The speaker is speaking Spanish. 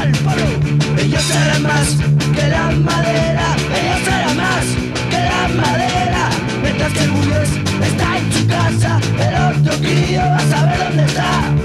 del Ellos eran más que la madera, ellos eran más que la madera. Mientras que el burgués está en su casa, el otro crío va a saber dónde está.